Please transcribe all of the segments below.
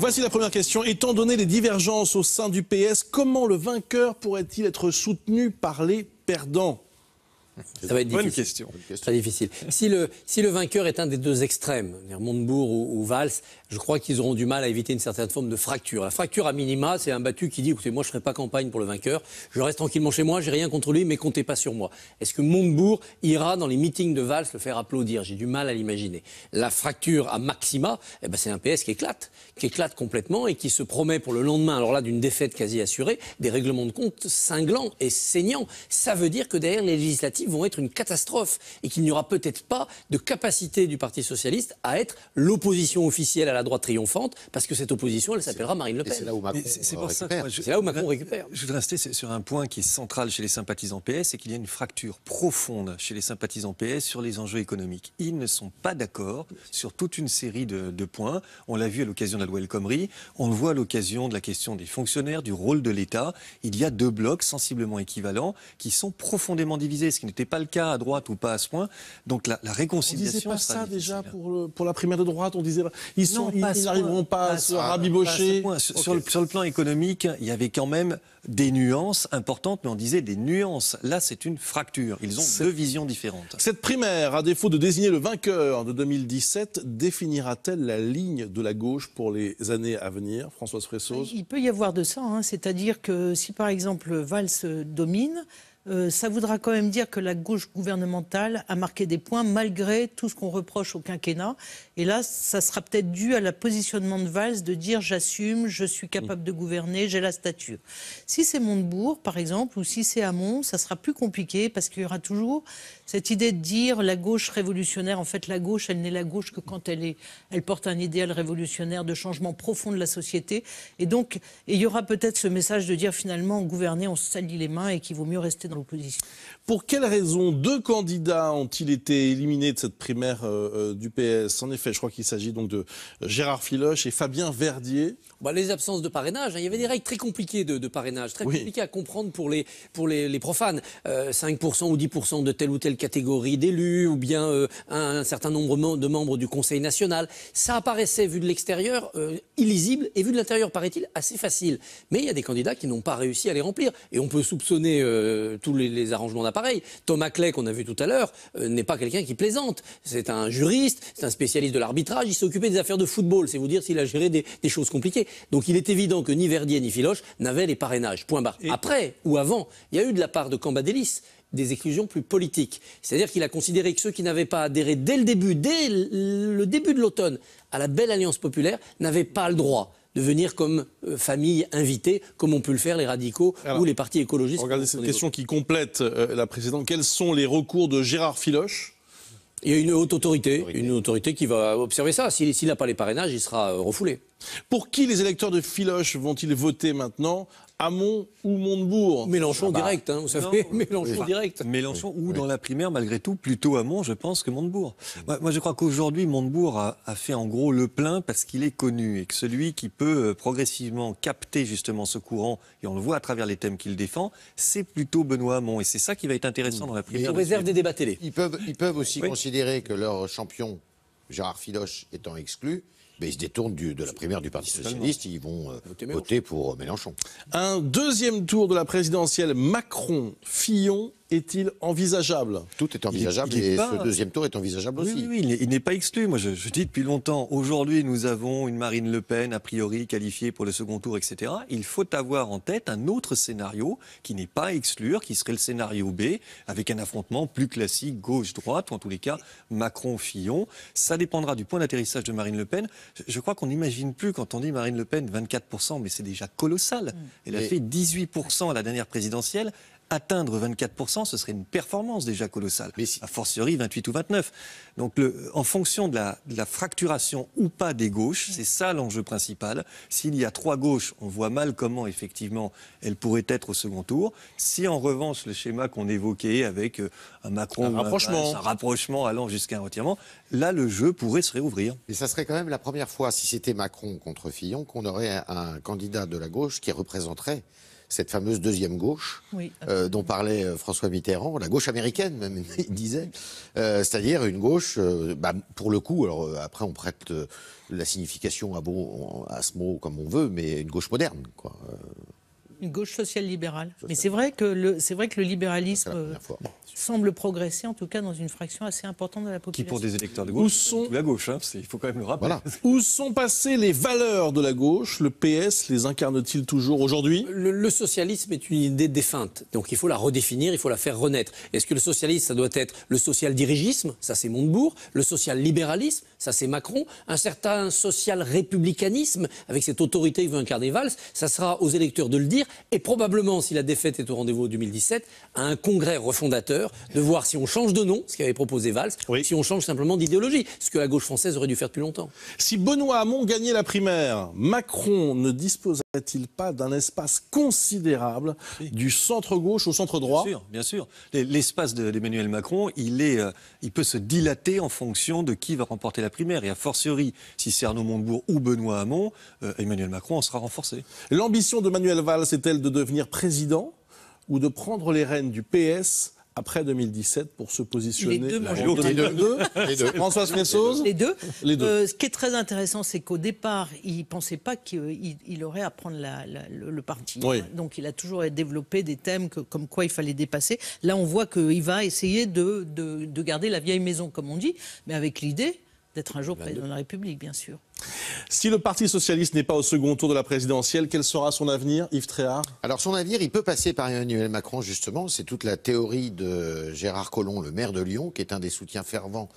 Voici la première question. Étant donné les divergences au sein du PS, comment le vainqueur pourrait-il être soutenu par les perdants? Ça va être Bonne question. Très difficile. Si le, si le vainqueur est un des deux extrêmes, Montebourg ou, ou Valls, je crois qu'ils auront du mal à éviter une certaine forme de fracture. La fracture à minima, c'est un battu qui dit écoutez, moi je ne ferai pas campagne pour le vainqueur, je reste tranquillement chez moi, j'ai rien contre lui, mais comptez pas sur moi. Est-ce que Montebourg ira dans les meetings de Valls le faire applaudir? J'ai du mal à l'imaginer. La fracture à maxima, eh ben, c'est un PS qui éclate, qui éclate complètement et qui se promet pour le lendemain, alors là, d'une défaite quasi assurée, des règlements de compte cinglants et saignants. Ça veut dire que derrière les législatives vont être une catastrophe et qu'il n'y aura peut-être pas de capacité du Parti socialiste à être l'opposition officielle à la droite triomphante, parce que cette opposition, elle s'appellera Marine Le Et c'est Pen. là où Macron C'est pour ça que récupère. je, C'est là où Macron récupère. Je voudrais rester sur un point qui est central chez les sympathisants PS, c'est qu'il y a une fracture profonde chez les sympathisants PS sur les enjeux économiques. Ils ne sont pas d'accord sur toute une série de, de points. On l'a vu à l'occasion de la loi El Khomri, on le voit à l'occasion de la question des fonctionnaires, du rôle de l'État. Il y a deux blocs sensiblement équivalents qui sont profondément divisés, ce qui n'était pas le cas à droite ou pas à ce point. Donc la, la On réconciliation. disait pas ça difficile. déjà pour, le- pour la primaire de droite. On disait ils sont, Non, ils, pas à ils ce n'arriveront pas Pas à se rabibocher. Pas à. Sur, le, sur le plan économique, il y avait quand même des nuances importantes, mais on disait des nuances. Là, c'est une fracture. Ils ont deux visions différentes. Cette primaire, à défaut de désigner le vainqueur de 2017, définira-t-elle la ligne de la gauche pour les années à venir Françoise Fressos? Il peut y avoir de ça, hein. c'est-à-dire que si par exemple Valls euh, domine, euh, ça voudra quand même dire que la gauche gouvernementale a marqué des points malgré tout ce qu'on reproche au quinquennat. Et là, ça sera peut-être dû à la positionnement de Valls de dire j'assume, je suis capable de gouverner, j'ai la stature. Si c'est Montebourg, par exemple, ou si c'est Hamon, ça sera plus compliqué parce qu'il y aura toujours cette idée de dire la gauche révolutionnaire. En fait, la gauche, elle n'est la gauche que quand elle, est, elle porte un idéal révolutionnaire de changement profond de la société. Et donc, il y aura peut-être ce message de dire finalement, gouverner, on se salit les mains et qu'il vaut mieux rester dans l'opposition. Pour quelles raisons deux candidats ont-ils été éliminés de cette primaire euh, euh, du PS En effet, je crois qu'il s'agit donc de Gérard Filoche et Fabien Verdier. Bah, les absences de parrainage, hein. il y avait des règles très compliquées de, de parrainage, très Oui. compliquées à comprendre pour les, pour les, les profanes. Euh, 5% ou 10% de telle ou telle catégorie d'élus, ou bien euh, un, un certain nombre de membres du Conseil national. Ça apparaissait, vu de l'extérieur, euh, illisible, et vu de l'intérieur, paraît-il, assez facile. Mais il y a des candidats qui n'ont pas réussi à les remplir. Et on peut soupçonner euh, tous les, les arrangements d'appareil. Thomas Clay, qu'on a vu tout à l'heure, euh, n'est pas quelqu'un qui plaisante. C'est un juriste, c'est un spécialiste de l'arbitrage, il s'est occupé des affaires de football. C'est vous dire s'il a géré des, des choses compliquées. Donc il est évident que ni Verdier ni Filoche n'avaient les parrainages. Point barre. Après ou avant, il y a eu de la part de Cambadélis des exclusions plus politiques. C'est-à-dire qu'il a considéré que ceux qui n'avaient pas adhéré dès le début, dès le début de l'automne, à la belle alliance populaire, n'avaient pas le droit de venir comme euh, famille invitée, comme ont pu le faire les radicaux Alors, ou les partis écologistes. Regardez cette évoque. question qui complète euh, la précédente. Quels sont les recours de Gérard Filoche? Il y a une haute autorité, une autorité qui va observer ça. S'il s'il n'a pas les parrainages, il sera euh, refoulé. Pour qui les électeurs de Filoche vont-ils voter maintenant? Hamon ou Montebourg Mélenchon direct, hein, vous savez, Mélenchon direct. Mélenchon ou dans la primaire, malgré tout, plutôt Mont, je pense, que Montebourg. Moi, moi, je crois qu'aujourd'hui, Montebourg a, a fait en gros le plein parce qu'il est connu et que celui qui peut euh, progressivement capter justement ce courant, et on le voit à travers les thèmes qu'il défend, c'est plutôt Benoît Hamon. Et c'est ça qui va être intéressant dans la primaire. On de réserve des débats télé. Ils peuvent, ils peuvent aussi Oui. considérer que leur champion, Gérard Filoche, étant exclu, mais ils se détournent du- de la primaire du Parti Socialiste, ils vont euh, Voter pour euh, Mélenchon. Un deuxième tour de la présidentielle Macron-Fillon est-il envisageable? Tout est envisageable il est et pas- ce deuxième tour est envisageable Oui, aussi. oui, oui, il n'est- il n'est pas exclu. Moi, je, je dis depuis longtemps, aujourd'hui, nous avons une Marine Le Pen, a priori, qualifiée pour le second tour, etc. Il faut avoir en tête un autre scénario qui n'est pas à exclure, qui serait le scénario B, avec un affrontement plus classique, gauche-droite, ou en tous les cas, Macron-Fillon. Ça dépendra du point d'atterrissage de Marine Le Pen. Je, crois qu'on n'imagine plus, quand on dit Marine Le Pen, 24%, mais c'est déjà colossal. Elle a Mais- fait 18% à la dernière présidentielle. Atteindre 24%, ce serait une performance déjà colossale. Mais si- A fortiori 28 ou 29. Donc, le- en fonction de la, de la fracturation ou pas des gauches, c'est ça l'enjeu principal. S'il y a trois gauches, on voit mal comment, effectivement, elles pourraient être au second tour. Si, en revanche, le schéma qu'on évoquait avec euh, un Macron, Un rapprochement. un rapprochement allant jusqu'à un retirement, là, le jeu pourrait se réouvrir. Mais ça serait quand même la première fois, si c'était Macron contre Fillon, qu'on aurait un, un candidat de la gauche qui représenterait cette fameuse deuxième gauche Oui, euh, dont parlait euh, François Mitterrand, la gauche américaine même, il disait, Euh, c'est-à-dire une gauche, euh, bah, pour le coup, alors après on prête la signification à, à ce mot comme on veut, mais une gauche moderne. Quoi. Une gauche social-libérale. Mais c'est vrai que le, c'est vrai que le libéralisme euh, semble progresser, en tout cas dans une fraction assez importante de la Qui population. pour des électeurs de Où gauche, sont- la gauche, hein, il faut quand même le rappeler. Voilà. Où sont passées les valeurs de la gauche? Le PS les incarne-t-il toujours aujourd'hui? Le, le socialisme est une idée défunte, donc il faut la redéfinir, il faut la faire renaître. Est-ce que le socialisme, ça doit être le social-dirigisme, ça c'est Montebourg, le social-libéralisme, ça c'est Macron, un certain social-républicanisme, avec cette autorité que veut incarner Valls, ça sera aux électeurs de le dire, et probablement, si la défaite est au rendez-vous en 2017, à un congrès refondateur, de voir si on change de nom, ce qu'avait proposé Valls, Oui. si on change simplement d'idéologie, ce que la gauche française aurait dû faire depuis longtemps. Si Benoît Hamon gagnait la primaire, Macron ne disposerait-il pas d'un espace considérable du centre-gauche au centre-droit Bien sûr, bien sûr. Les- L'espace de- d'Emmanuel Macron, il, est, euh, il peut se dilater en fonction de qui va remporter la primaire. Et a fortiori, si c'est Arnaud Montebourg ou Benoît Hamon, euh, Emmanuel Macron en sera renforcé. L'ambition de Manuel Valls est-elle de devenir président ou de prendre les rênes du PS après 2017 pour se positionner Les deux, moi, je en pense. 2022 Les deux. Françoise Fressoz Les deux. Les deux. Euh, ce qui est très intéressant, c'est qu'au départ, il ne pensait pas qu'il il aurait à prendre la- la- le, le parti. Oui. Donc il a toujours développé des thèmes que- comme quoi il fallait dépasser. Là, on voit qu'il va essayer de, de- de garder la vieille maison, comme on dit, mais avec l'idée d'être un jour président de la République, bien sûr. Si le Parti socialiste n'est pas au second tour de la présidentielle, quel sera son avenir, Yves Tréhard? Alors son avenir, il peut passer par Emmanuel Macron, justement. C'est toute la théorie de Gérard Collomb, le maire de Lyon, qui est un des soutiens fervents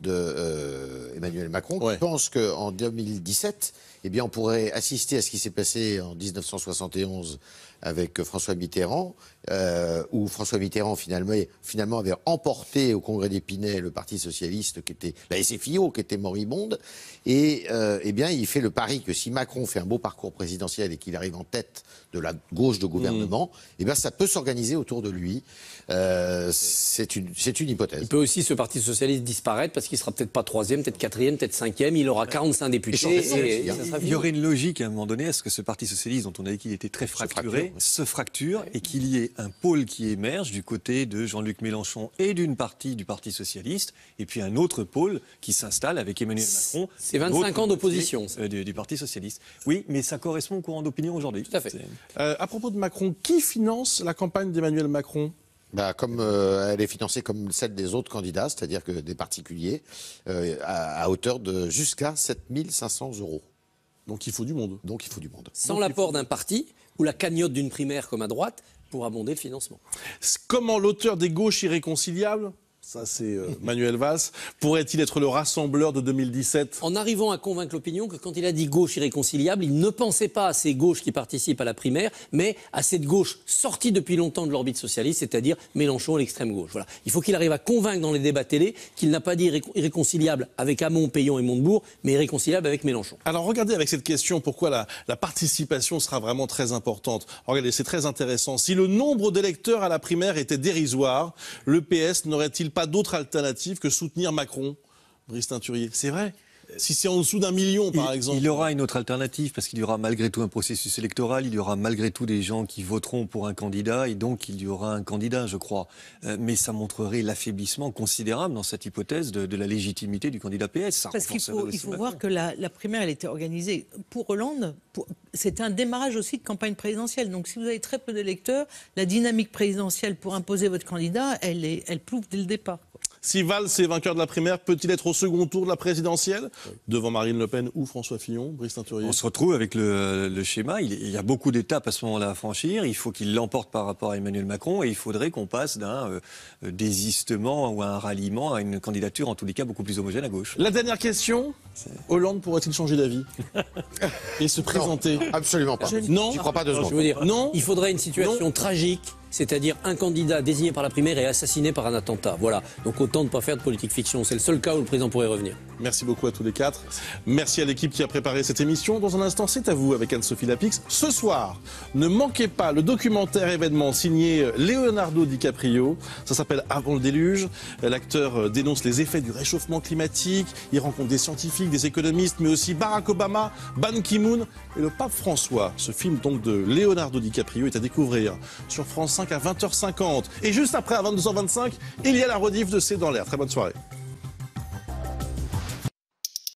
de euh, Emmanuel Macron, Ouais. qui pense qu'en 2017, eh bien, on pourrait assister à ce qui s'est passé en 1971 avec François Mitterrand, euh, où François Mitterrand finalement, finalement avait emporté au congrès d'Épinay le Parti socialiste, qui était la SFIO, qui était moribonde, et euh, eh bien, il fait le pari que si Macron fait un beau parcours présidentiel et qu'il arrive en tête de la gauche de gouvernement, eh bien, ça peut s'organiser autour de lui. Euh, c'est une, hypothèse. Il peut aussi, ce Parti socialiste, disparaître parce qu'il sera peut-être pas troisième, peut-être quatrième, peut-être cinquième. Il aura 45 députés et, Il y aurait une logique à un moment donné à ce que ce Parti socialiste, dont on a dit qu'il était très fracturé, fracture, se fracture et qu'il y ait un pôle qui émerge du côté de Jean-Luc Mélenchon et d'une partie du Parti socialiste, et puis un autre pôle qui s'installe avec Emmanuel Macron. c'est de 25 l'autre ans d'opposition, euh, du, du Parti socialiste. Oui, mais ça correspond au courant d'opinion aujourd'hui. Tout à fait. Euh, À propos de Macron, qui finance la campagne d'Emmanuel Macron? Bah, comme euh, elle est financée comme celle des autres candidats, c'est-à-dire que des particuliers, euh, à, à hauteur de jusqu'à 7500 euros. Donc il faut du monde. Donc il faut du monde. Sans l'apport d'un parti ou la cagnotte d'une primaire comme à droite pour abonder le financement. Comment l'auteur des gauches irréconciliables, ça c'est euh, Manuel Valls, pourrait-il être le rassembleur de 2017 En arrivant à convaincre l'opinion que quand il a dit gauche irréconciliable, il ne pensait pas à ces gauches qui participent à la primaire, mais à cette gauche sortie depuis longtemps de l'orbite socialiste, c'est-à-dire Mélenchon et l'extrême gauche. Voilà. Il faut qu'il arrive à convaincre dans les débats télé qu'il n'a pas dit irré- irréconciliable avec Hamon, Payon et Montebourg, mais irréconciliable avec Mélenchon. Alors regardez avec cette question pourquoi la, la participation sera vraiment très importante. Regardez, c'est très intéressant. Si le nombre d'électeurs à la primaire était dérisoire, le PS n'aurait-il pas d'autre alternative que soutenir Macron Brice Teinturier, c'est vrai. Si c'est en dessous d'un million, par il, exemple. il aura une autre alternative parce qu'il y aura malgré tout un processus électoral, il y aura malgré tout des gens qui voteront pour un candidat et donc il y aura un candidat, je crois. Euh, mais ça montrerait l'affaiblissement considérable dans cette hypothèse de, de la légitimité du candidat PS. Ça Parce qu'il faut, il faut voir que la, la primaire, elle était organisée pour Hollande. pour- C'était un démarrage aussi de campagne présidentielle. Donc, si vous avez très peu d'électeurs, la dynamique présidentielle pour imposer votre candidat, elle, est, elle plouffe dès le départ. Si Valls est vainqueur de la primaire, peut-il être au second tour de la présidentielle Devant Marine Le Pen ou François Fillon Brice Teinturier On se retrouve avec le, le schéma. Il, il y a beaucoup d'étapes à ce moment-là à franchir. Il faut qu'il l'emporte par rapport à Emmanuel Macron et il faudrait qu'on passe d'un euh, euh, désistement ou à un ralliement à une candidature en tous les cas beaucoup plus homogène à gauche. La dernière question Hollande pourrait-il changer d'avis et se présenter Absolument pas. Non J'y crois pas deux Je secondes. veux dire, Non. il faudrait une situation tragique c'est-à-dire un candidat désigné par la primaire et assassiné par un attentat. Voilà. Donc autant ne pas faire de politique fiction. C'est le seul cas où le président pourrait revenir. Merci beaucoup à tous les quatre. Merci à l'équipe qui a préparé cette émission. Dans un instant, c'est à vous avec Anne-Sophie Lapix. Ce soir, ne manquez pas le documentaire événement signé Leonardo DiCaprio. Ça s'appelle Avant le déluge. L'acteur dénonce les effets du réchauffement climatique. Il rencontre des scientifiques, des économistes, mais aussi Barack Obama, Ban Ki-moon et le pape François. Ce film donc de Leonardo DiCaprio est à découvrir sur France 5 à 20h50. Et juste après à 22h25, il y a la rediff de C'est dans l'air. Très bonne soirée.